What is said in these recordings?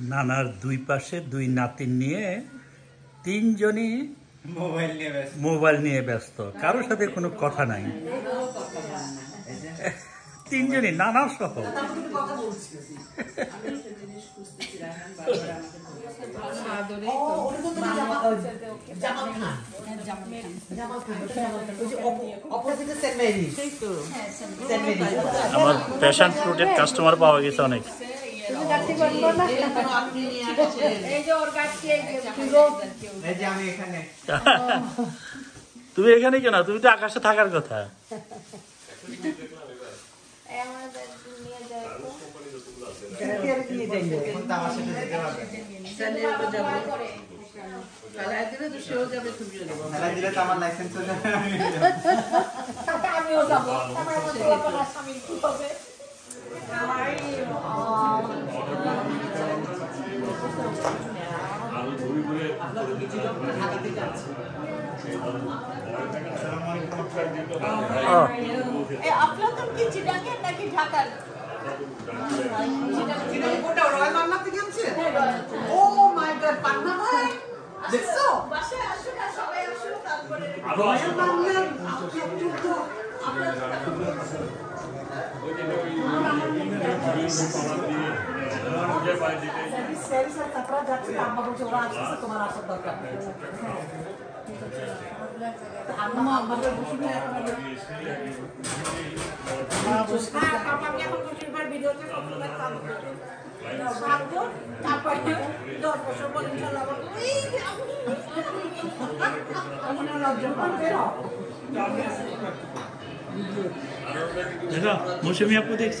নানার দুই পাশে দুই নাতিন নিয়ে তিনজনই মোবাইল নিয়ে ব্যস্ত। মোবাইল নিয়ে ব্যস্ত। কারোর সাথে কোনো কথা নাই। তিনজনই নানা সহ। আমার প্যাশন ফ্রুটের কাস্টমার পাওয়া গেছে অনেক। তুমি এখানে। কেন? তুমি তো আকাশে থাকার কথা। নিয়ে যাইবে এখন তো আমার সাথে যেতে পারবে খেলা দিলে তো আমার লাইসেন্স চলে যাবে। আমিও যাব আমার আমার কি চিটাকে নাকি ঢাকার কোনটা রয়্যাল বাংলা থেকে আনছে ও মাই গড পান্না ভাই দেখছ বাসায় আসুন আর সবাই আসুন তারপরে রয়্যাল বাংলা আপনি তো স্যারি স্যার তারপরে যাচ্ছে আম্মা বলছে ওরা আসছে তোমার আসার দরকার আম্মা আমাকে বসে আমি এখন ভিডিওতে তারপরে দশ বছর পর ইনশাল্লাহ দেখো মৌসুমি আপু দেখছ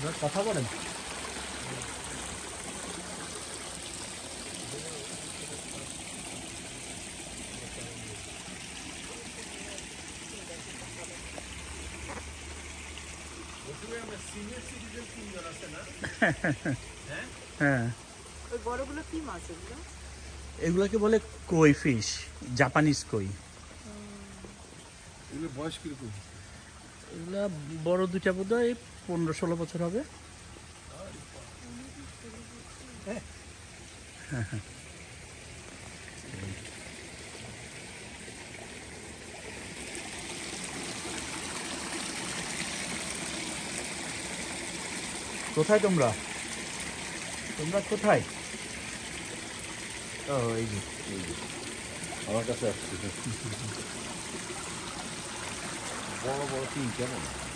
আপনার কথা বলেন। হ্যাঁ। ওই বড়গুলো কি মাছ এগুলোকে বলে কই ফিশ জাপানিজ কই। এগুলো বয়স কীরকম এগুলা বড় দুইটা বোধ হয় পনেরো ষোলো বছর হবে। কোথায় তোমরা? তোমরা কোথায়? ও এই যে। আমার কাছে আসছে। বড় বড় তিন কেমন